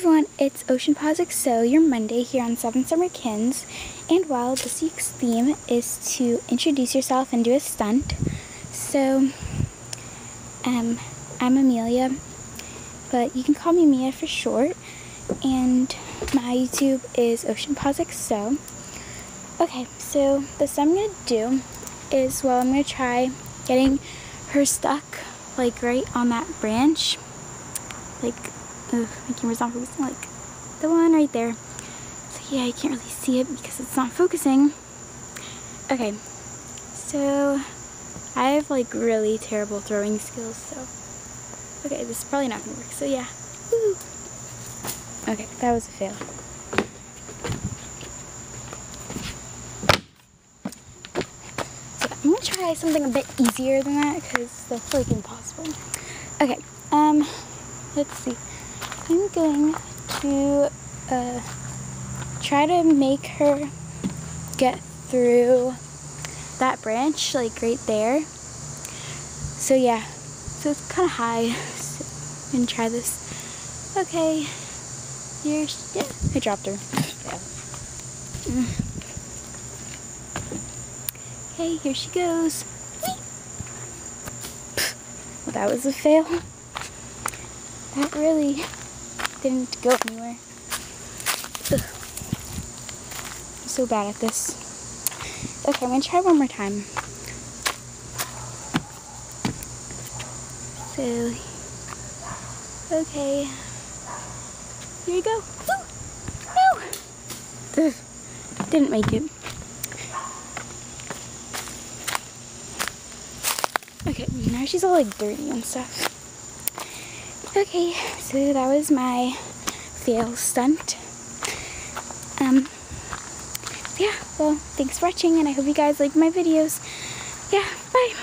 everyone, it's Ocean Paws So, your Monday here on Seven Summer Kinz. And while this week's theme is to introduce yourself and do a stunt, so um, I'm Amelia, but you can call me Mia for short. And my YouTube is Ocean Paws So. Okay, so this I'm gonna do is well, I'm gonna try getting her stuck like right on that branch, like Ugh, my camera's not focusing like the one right there. So yeah, I can't really see it because it's not focusing. Okay, so I have like really terrible throwing skills, so okay, this is probably not gonna work. So yeah, okay, that was a fail. I'm gonna try something a bit easier than that because that's like impossible. Okay, um, let's see. I'm going to uh, try to make her get through that branch, like right there. So yeah, so it's kind of high. So I'm gonna try this. Okay, here, yeah, I dropped her. Okay, here she goes. Well, that was a fail. That really didn't go anywhere. Ugh. I'm so bad at this. Okay, I'm gonna try one more time. So, okay. Here you go. No! Ugh. Didn't make it. Okay, now she's all like dirty and stuff. Okay, so that was my fail stunt. Um, yeah, well, thanks for watching, and I hope you guys like my videos. Yeah, bye.